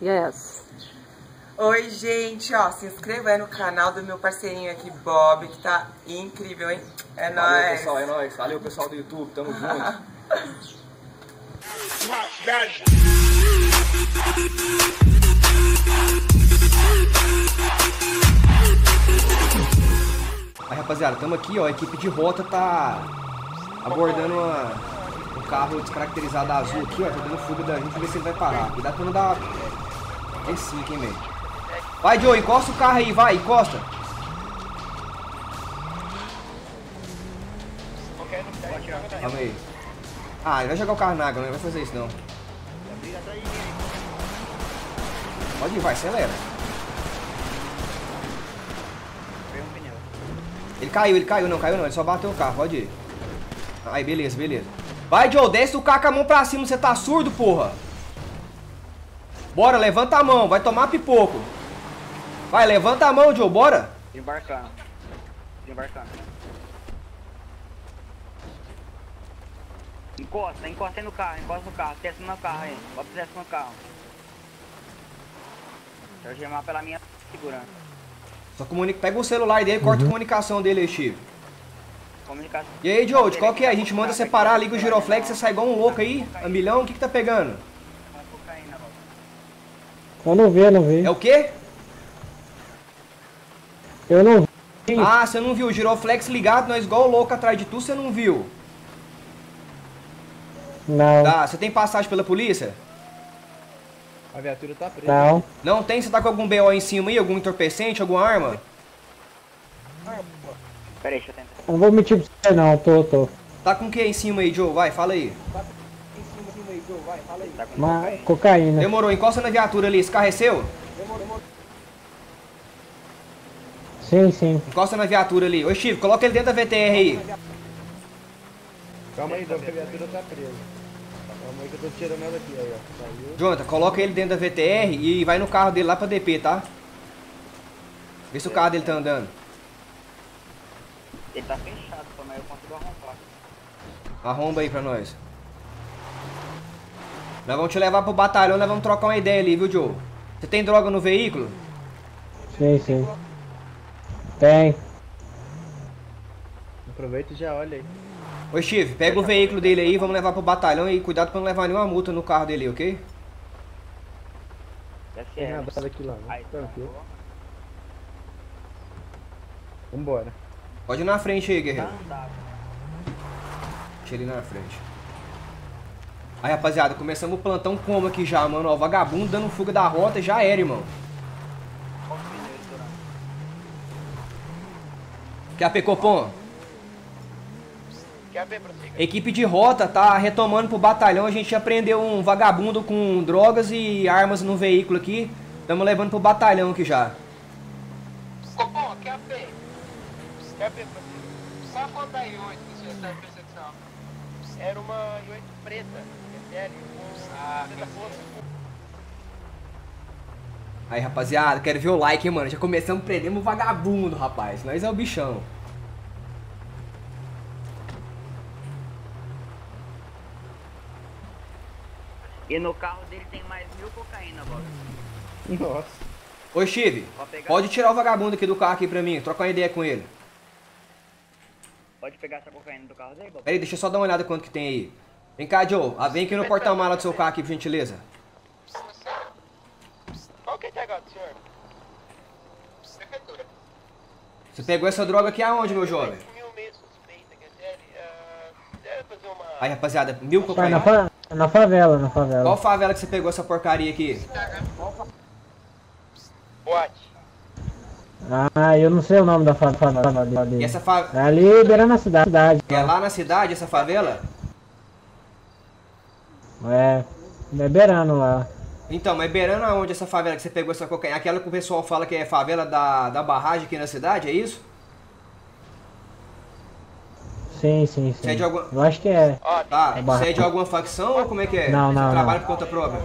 Yes. Oi, gente, ó, se inscreva aí no canal do meu parceirinho aqui, Bob, que tá incrível, hein? É Valeu, nóis. pessoal, é nóis. Valeu, pessoal do YouTube, tamo junto. Aí, rapaziada, tamo aqui, ó. A equipe de rota tá abordando uma, um carro descaracterizado azul aqui, ó. Tá dando fuga da gente, ver se ele vai parar. Cuidado pra não dar. É sim, hein, velho. Vai, Joe, encosta o carro aí, vai, encosta. Calma aí. Ah, ele vai jogar o carro na água, não vai fazer isso não. Pode ir, vai, acelera. Ele caiu, ele caiu, não caiu não, ele só bateu o carro, pode ir. Aí, beleza, beleza. Vai, Joe, desce do carro com a mão pra cima, você tá surdo, porra. Bora, levanta a mão, vai tomar pipoco. Vai, levanta a mão, Joe, bora. Embarcando. Embarcando. Encosta, encosta aí no carro, encosta no carro, testa no carro aí. Bota testa no carro. Deixa eu chamar pela minha segurança. Só comunica, pega o celular dele, corta a comunicação dele aí, Chico. Comunicação. E aí, Joe, qual que é? A gente manda separar, liga o giroflex, você sai igual um louco aí, a milhão, o que que tá pegando? Eu não vi, eu não vi. É o quê? Eu não vi. Ah, você não viu, o giroflex ligado, nós igual louco atrás de tu, você não viu. Não. Tá, você tem passagem pela polícia? A viatura tá presa. Não. Não tem? Você tá com algum BO em cima aí, algum entorpecente, alguma arma? Pera aí, deixa eu tentar. Não vou mentir pra você não, tô, tô. Tá com o que em cima aí, Joe? Vai, fala aí. Tá com Uma cocaína. cocaína. Demorou, encosta na viatura ali, esse carro é seu? Sim, sim. Encosta na viatura ali. Ô, Chico, coloca ele dentro da VTR aí. Calma aí, que a viatura tá presa. Calma aí que eu tô tirando ela aqui, aí, ó. Saiu. Jonathan, coloca ele dentro da VTR e vai no carro dele lá pra DP, tá? Vê se o carro dele tá andando. Ele tá fechado, mas eu consigo arrombar. Arromba aí pra nós. Nós vamos te levar pro batalhão, nós vamos trocar uma ideia ali, viu, Joe? Você tem droga no veículo? Sim, sim. Tem. Aproveita e já olha aí. Ô, Steve, pega o veículo dele aí, vamos levar pro batalhão e cuidado pra não levar nenhuma multa no carro dele, ok? Ser Tem nada aqui lá, Aí, né? Tranquilo. tá. Vambora. Pode ir na frente aí, Tá guerreiro. Deixa ele na frente. Aí, rapaziada, começamos o plantão como aqui já, mano. Ó, vagabundo dando fuga da rota, já era, irmão. Estourando. Quer a Copom? Equipe de rota tá retomando pro batalhão. A gente apreendeu um vagabundo com drogas e armas no veículo aqui. Estamos levando pro batalhão aqui já. Copom, quer ver? Quer ver? Só aí 8 que você está em percepção. Era uma i8 preta, com ah, Aí, rapaziada, quero ver o like, hein, mano. Já começamos prendendo o vagabundo, rapaz. Nós é o bichão. E no carro dele tem mais mil cocaína, Bob. Nossa. Ô, Steve, Pode tirar o vagabundo aqui do carro aqui pra mim. Trocar uma ideia com ele. Pode pegar essa cocaína do carro dele, Bob? Peraí, deixa eu só dar uma olhada quanto que tem aí. Vem cá, Joe. Ah, vem aqui no porta-mala do seu carro aqui, por gentileza. Qual que é senhor? Prefeitura. Você pegou essa droga aqui aonde, meu jovem? ah, deve fazer uma... Aí, rapaziada, mil na, cocaína. Fa na favela, na favela. Qual favela que você pegou essa porcaria aqui? Boate. Ah, eu não sei o nome da fa- favela ali. E essa fa... É ali beirando a cidade. cidade. É lá na cidade, essa favela? É, é beirando lá. Então, mas beirando aonde essa favela que você pegou essa cocaína? Aquela que o pessoal fala que é favela da, da barragem aqui na cidade, é isso? Sim, sim, sim. Você é de algum... Eu acho que é. Tá, É você é de alguma facção ou como é que é? Não, não, Você trabalha não. por conta própria?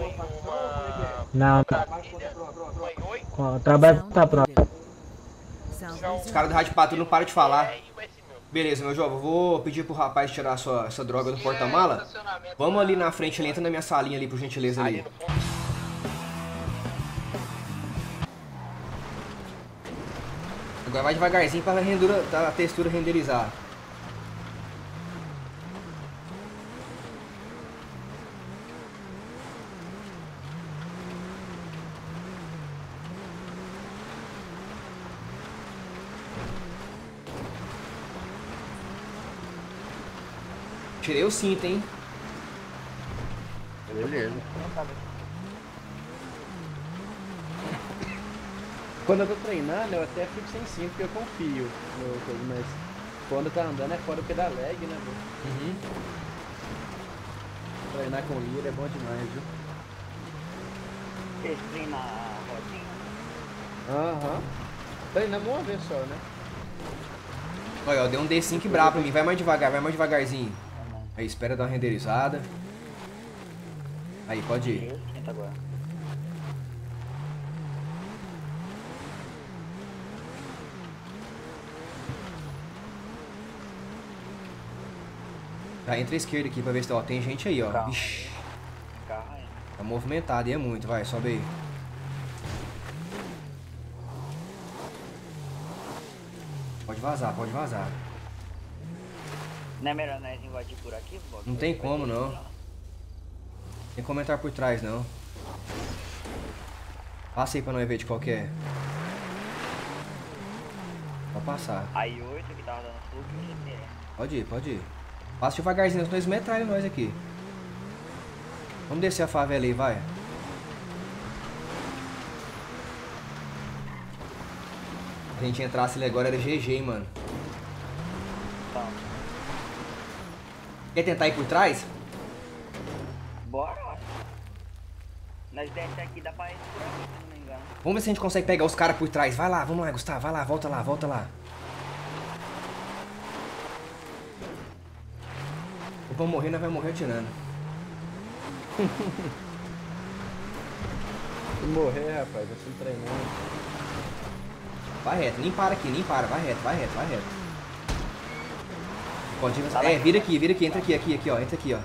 Não, não. Trabalho com tá própria. Os caras do rádio patrulha não param de falar. Beleza, meu jovem, eu vou pedir pro rapaz tirar sua, essa droga do porta-mala. Vamos ali na frente, ali, entra na minha salinha ali, por gentileza Ali. Agora vai devagarzinho pra rendura, tá, a textura renderizar. Tirei o cinto, hein? Beleza. Quando eu tô treinando, eu até fico sem cinto, porque eu confio no coisa, mas quando tá andando é fora porque dá lag, né, velho? Uhum. Treinar com líder é bom demais, viu? Vocês treinam a rodinha? Aham. Treinamos uma vez só, né? Olha, ó, deu um D5 brabo pra mim. Vai mais devagar, vai mais devagarzinho. Aí, espera dar uma renderizada. Aí, pode ir. Tá, entra a esquerda aqui pra ver se ó, tem gente aí, ó. Calma. Carro aí. tá movimentado e é muito. Vai, sobe aí. Pode vazar, pode vazar. Não é melhor nós invadir por aqui, Bob? Não tem como, não. Tem comentário por trás, não. Passa aí pra nós ver de qual que é. Pode passar. Aí 8 que tava dando fogo e o GTR. Pode ir, pode ir. Passa devagarzinho, senão eles metralham nós aqui. Vamos descer a favela aí, vai. Se a gente entrasse ali agora era GG, hein, mano. Então, Quer tentar ir por trás? bora. Nós desce aqui, dá pra ir por aqui, se não me engano. Vamos ver se a gente consegue pegar os caras por trás. Vai lá, vamos lá, Gustavo. Vai lá, volta lá, volta lá. Eu vou morrer, nós vamos morrer atirando. Se morrer, rapaz, assim treinando. Vai reto, nem para aqui, nem para. Vai reto, vai reto, vai reto. Pode ir. É, vira aqui, vira aqui, entra aqui, aqui, aqui, ó. Entra aqui, ó.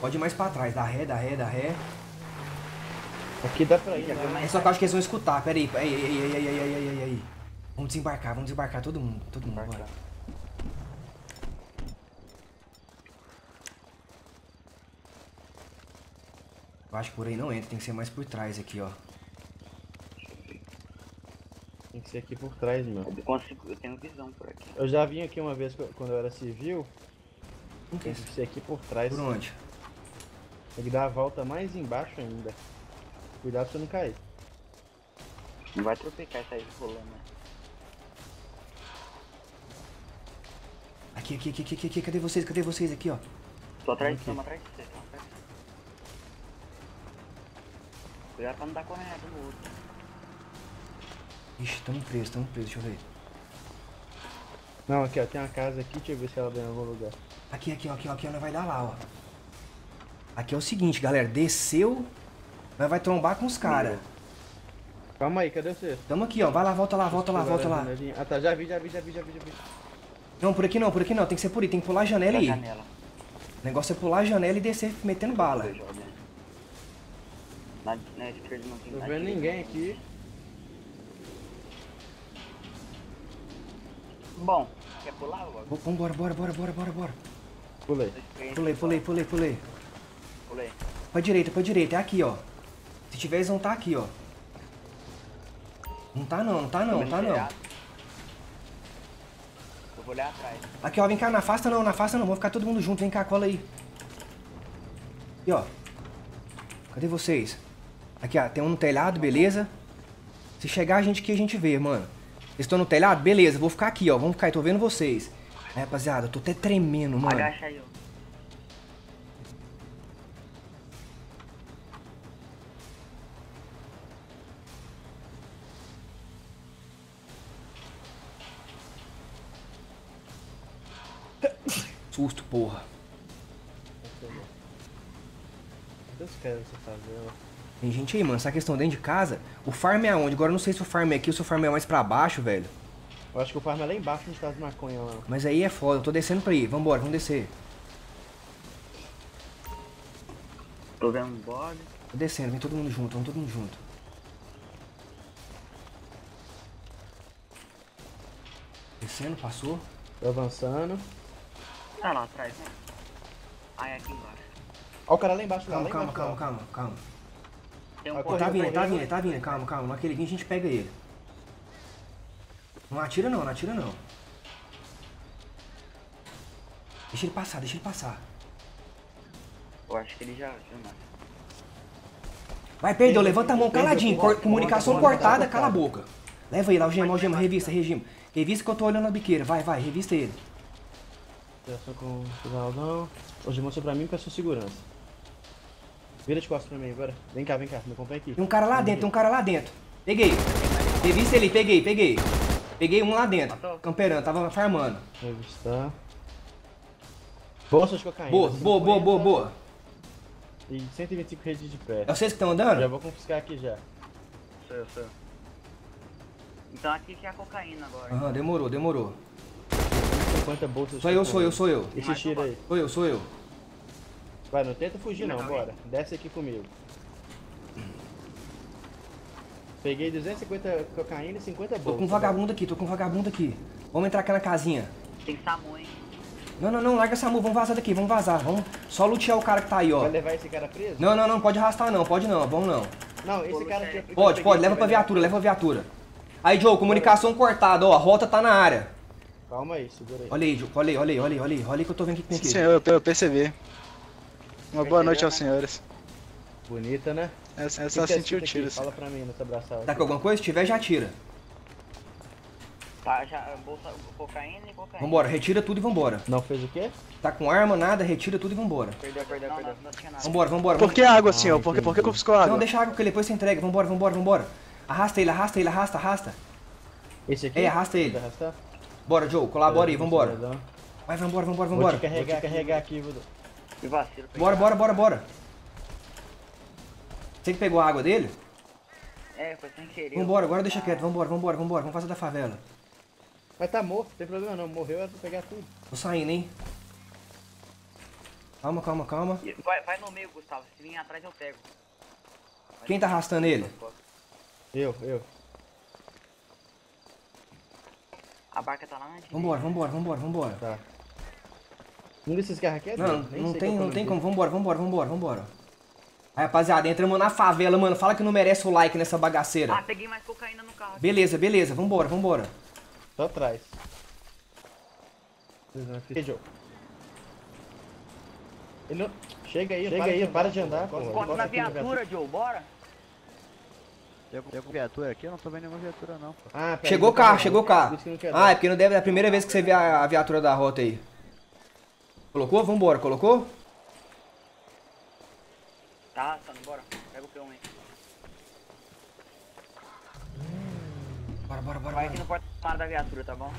Pode ir mais pra trás, dá ré, dá ré, dá ré. Aqui dá pra ir, né? É só que eu acho que eles vão escutar, pera aí, pera aí, aí, aí, aí, aí, aí, aí, aí. Vamos desembarcar, vamos desembarcar todo mundo, todo mundo, bora. Eu acho que por aí não entra, tem que ser mais por trás aqui, ó. Tem que ser aqui por trás, meu. Eu consigo, eu tenho visão por aqui. Eu já vim aqui uma vez qu- quando eu era civil. Tem que ser aqui por trás. Por onde? Tem que dar a volta mais embaixo ainda. Cuidado pra você não cair. Não vai tropecar e sair rolando, né? Aqui, aqui, aqui, aqui, aqui, aqui, cadê vocês? Cadê vocês aqui, ó? Tô atrás de você, atrás de você, tô atrás de você. Cuidado pra não dar correndo no outro. Ixi, tamo preso, tamo preso, deixa eu ver. Não, aqui ó, tem uma casa aqui, deixa eu ver se ela vem em algum lugar. Aqui, aqui, ó, aqui, ó, aqui, ó, nós vai dar lá, ó. Aqui é o seguinte, galera, desceu, nós vai trombar com os caras. Calma aí, cadê você? Tamo aqui, ó, vai lá, volta lá, volta lá, volta lá. Ah tá, já vi, já vi, já vi, já vi, já vi. Não, por aqui não, por aqui não, tem que ser por aí, tem que pular a janela aí. janela. O negócio é pular a janela e descer metendo bala. Né? Na, na esquerda não tem Tô vendo ninguém aqui. Bom, quer pular? V- Vambora, bora, bora, bora, bora, bora. Pulei. Pulei, pulei, pulei, pulei. Pulei. Pra direita, pra direita, é aqui, ó. Se tiver, eles vão tá aqui, ó. Não tá não, não tá não, Tô tá não. Eu vou olhar atrás. Aqui, ó, vem cá, não afasta não, não afasta não, vamos ficar todo mundo junto, vem cá, cola aí. Aqui, ó. Cadê vocês? Aqui, ó, tem um no telhado, beleza. Se chegar a gente aqui, a gente vê, mano. Vocês estão no telhado? Beleza, vou ficar aqui, ó, vamos ficar aí, tô vendo vocês. É, rapaziada, eu tô até tremendo, mano. Agacha aí, ó. Susto, porra. Cadê os cara dessa favela. Tem gente aí, mano. Essa questão dentro de casa. O farm é aonde? Agora eu não sei se o farm é aqui ou se o farm é mais pra baixo, velho. Eu acho que o farm é lá embaixo onde tá as maconha lá. Mas aí é foda. Eu tô descendo pra aí. Vambora, vamos descer. Tô vendo um bode. Tô descendo, vem todo mundo junto, vamos todo mundo junto. Descendo, passou. Tô avançando. Tá lá atrás, né? Ah, é aqui embaixo. Ó o cara lá embaixo, lá, Calma, lá calma, embaixo. calma, ó. calma, calma. Tem um Ah, tá vindo, tá vindo, tá vindo, calma, calma. Naquele vir a gente pega ele. Não atira não, não atira não. Deixa ele passar, deixa ele passar. Eu acho que ele já. não. Vai, perdeu, levanta a mão caladinho. comunicação cortada, cala a boca. Leva ele, algema, algema, revista, regime. Revista que eu tô olhando na biqueira. Vai, vai, revista ele. Interação com o Ronaldão. Hoje mostrou pra mim com a sua segurança. Vira de costas pra mim agora. Vem cá, vem cá, me acompanha aqui. Tem um cara lá dentro, tem um cara lá dentro. Peguei. Revista ele, peguei, peguei. Peguei um lá dentro. Matou? Camperando, tava farmando. Revistar. Bolsa de cocaína. Boa, boa, boa, boa, boa. E 125 redes de pé. É vocês que estão Já andando? vou confiscar aqui já. Sou eu, sou eu. Então aqui que é a cocaína agora. Aham, demorou, demorou. 50 bolsas de Sou eu, sou eu, sou eu. Esse tiro aí. Sou eu, sou eu. Vai, não tenta fugir não, Não, bora. Desce aqui comigo. Peguei 250 cocaína e 50 Tô bolsas. com um vagabundo aqui, tô com um vagabundo aqui. Vamos entrar aqui na casinha. Tem Samu, hein? Não, não, não, larga essa mão, vamos vazar daqui, vamos vazar. Vamos só lutear o cara que tá aí, ó. Vai levar esse cara preso? Não, não, não, pode arrastar não, pode não, vamos não. Não, esse cara que eu Pode, pode, leva pra viatura, leva pra viatura. Aí, Joe, comunicação cortada, ó, a rota tá na área. Calma aí, segura aí. Olha aí, Joe, olha aí, olha aí, olha aí, olha aí, olha aí que eu tô vendo o que tem Sim, aqui. senhor, eu percebi. Uma boa noite aos senhores. Bonita, né? É, é O só que é sentir o escrito aqui? tiro. assim. Fala pra mim nessa braçada. Tá com alguma coisa? Se tiver, já tira. Tá, já. Bolsa, cocaína e cocaína. Vambora, retira tudo e vambora. Não fez o quê? Tá com arma, nada, retira tudo e vambora. Perdeu, perdeu, Não, perdeu. não, Não, tinha nada. Vambora, vambora. Por que água, senhor? Por que, por que confiscou água? Não, deixa a água que depois você entrega. Vambora, vambora, vambora. Arrasta ele, arrasta ele, arrasta, arrasta. Esse aqui? É, arrasta ele. Arrastar? Bora, Joe, colabora aí, vambora. Vou Vai, vambora, vambora, te vambora. carregar, vou te carregar aqui, vou... Que vacilo. Bora, bora, bora, bora. Você que pegou a água dele? É, foi sem querer. Vambora, agora deixa quieto, vambora, vambora, vambora. Vamos fazer da favela. Mas tá morto, não tem problema não. Morreu, era pra pegar tudo. Tô saindo, hein? Calma, calma, calma. Vai, vai no meio, Gustavo. Se vir atrás eu pego. Vai Quem tá arrastando ele? Eu, eu. A barca tá lá na direita. Vambora, vambora, vambora, vambora. Tá. Um desses carros aqui é Não, dele, nem não sei tem, não é tem como. Vambora, vambora, vambora, vambora. Aí, rapaziada, entramos na favela, mano. Fala que não merece o like nessa Ah, bagaceira. peguei mais cocaína no carro. Beleza, beleza. Vambora, vambora. Só atrás. Ei, Joe. Ele não... Chega aí, Chega aí, para de andar, pô. Bota na viatura, Joe, bora. Eu com viatura aqui, eu não tô vendo nenhuma viatura não. Ah, Chegou o não carro, chegou o carro. Não Ah, é porque não deve. É a primeira vez que você vê a, a viatura da rota aí. Colocou? Vambora, colocou? Tá arrastando, bora. Pega o P1 aí. Bora, bora, bora. Vai aqui no porta-malas da viatura, tá bom?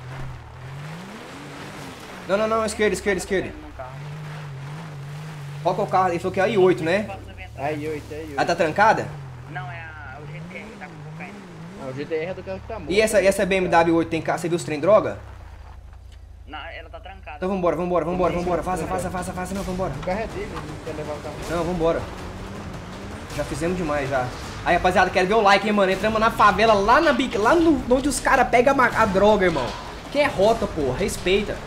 Não, não, não, esquerda, esquerda, esquerda. No carro. Qual que é o carro? Ele falou que é a i8, né? No vento. Aí, oito, aí, Ela oito. tá trancada? Não, é a, o GTR, tá com cocaína. Ah, o GTR é do carro que tá morto. E essa, e essa BMW 8 tem carro? Você viu os trem droga? Trancada. Então vambora, vambora, vambora, vambora. Vaza, vaza, vaza, vaza, não, vambora. O carro é dele, ele não quer levar o carro. Não, vambora. Já fizemos demais já. Aí, rapaziada, quero ver o like, hein, mano. Entramos na favela, lá na bica, lá no, onde os caras pegam a, a droga, irmão. Que é rota, pô. Respeita.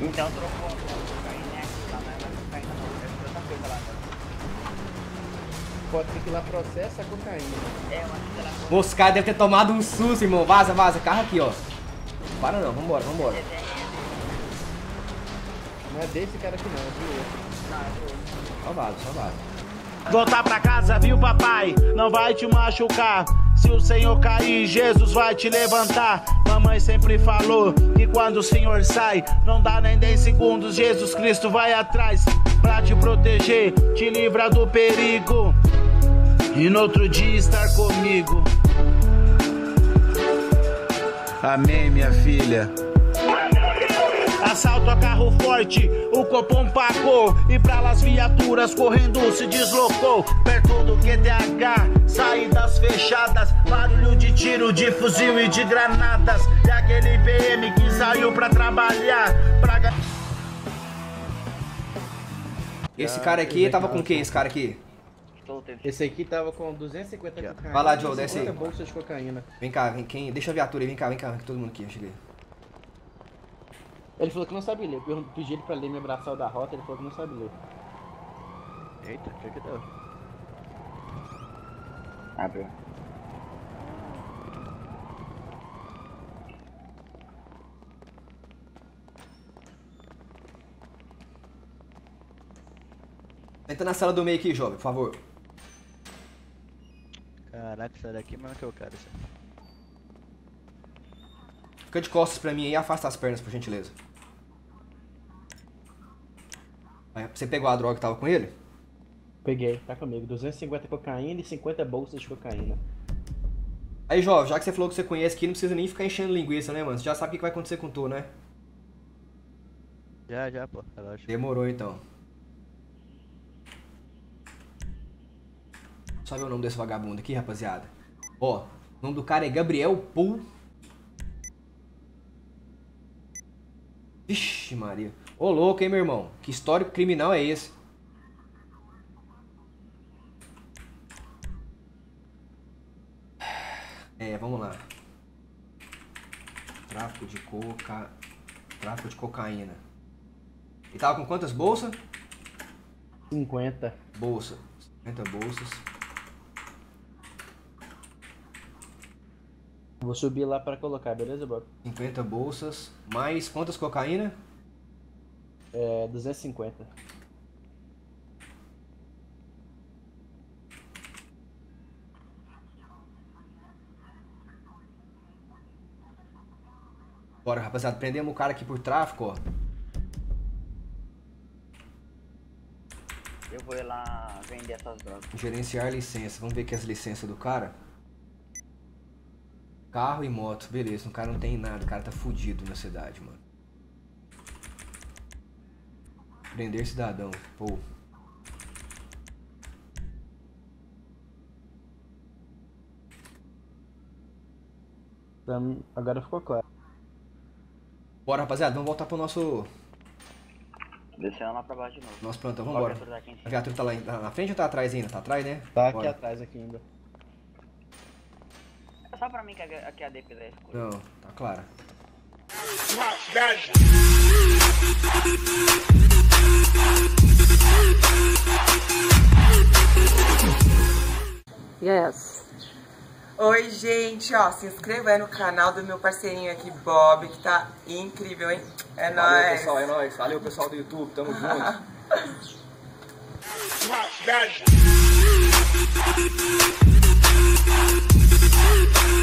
Então trocou a cocaína, né? Lá não é mais cocaína não, é outra coisa lá. Pode ser que lá processa a cocaína. É, eu acho que ela Os caras devem ter tomado um susto, irmão. Vaza, vaza. Carro aqui, ó. Para não, vambora, vambora. Não é desse cara aqui não, é do outro. Só vaza, só vaza. Voltar pra casa, viu, papai? Não vai te machucar. Se o Senhor cair, Jesus vai te levantar. Mamãe sempre falou que quando o Senhor sai, não dá nem 10 segundos. Jesus Cristo vai atrás pra te proteger, te livrar do perigo. E no outro dia estar comigo. Amém, minha filha. assalto a carro forte, o Copom pagou. E pra las viaturas correndo se deslocou. Perto do QTH, saídas fechadas. Barulho de tiro, de fuzil e de granadas. E aquele PM que saiu pra trabalhar. Pra... Esse cara aqui tava com quem, esse cara aqui? Esse aqui tava com 250 cocaína. Vai lá, Joe, desce aí. 50 bolsas de cocaína. Vem cá, vem quem. Deixa a viatura aí, vem cá, vem cá, vem cá, todo mundo aqui, eu cheguei. Ele falou que não sabe ler. Eu pedi ele pra ler meu braçal da rota, ele falou que não sabe ler. Eita, o que que deu? Abriu. Entra na sala do meio aqui, jovem, por favor. Sai daqui mesmo que eu quero. Isso. Fica de costas pra mim aí e afasta as pernas, por gentileza. Você pegou a droga que tava com ele? Peguei, tá comigo. 250 cocaína e 50 bolsas de cocaína. Aí, jovem, já que você falou que você conhece aqui, não precisa nem ficar enchendo linguiça, né, mano? Você já sabe o que vai acontecer com tu, né? Já, já, pô. Relaxa. Demorou, então. Ver o nome desse vagabundo aqui, rapaziada. Ó, o nome do cara é Gabriel Pool. Vixe, Maria. Ô, louco, hein, meu irmão? Que histórico criminal é esse? É, vamos lá. Tráfico de coca... Tráfico de cocaína. E tava com quantas bolsas? 50. Bolsa. 50 bolsas. Vou subir lá pra colocar, beleza, Bob? 50 bolsas. Mais quantas cocaína? É, 250. Bora, rapaziada. Prendemos o cara aqui por tráfico, ó. Eu vou ir lá vender essas drogas. Gerenciar licença. Vamos ver aqui as licenças do cara. Carro e moto. Beleza, o cara não tem nada. O cara tá fudido na cidade, mano. Prender cidadão. Pô. Agora ficou claro. Bora, rapaziada. Vamos voltar pro nosso, Descendo lá pra baixo de novo. nosso plantão. Vambora. a viatura tá cima. A viatura tá lá em- na frente ou tá atrás ainda? Tá atrás, né? Tá aqui Bora. atrás aqui ainda. É só pra mim que a, que a DP da escura. Não, tá claro. Yes. Oi, gente, ó, se inscreva aí no canal do meu parceirinho aqui, Bob, que tá incrível, hein? É Valeu, nóis. pessoal. É nóis. Valeu, pessoal do YouTube. Tamo junto.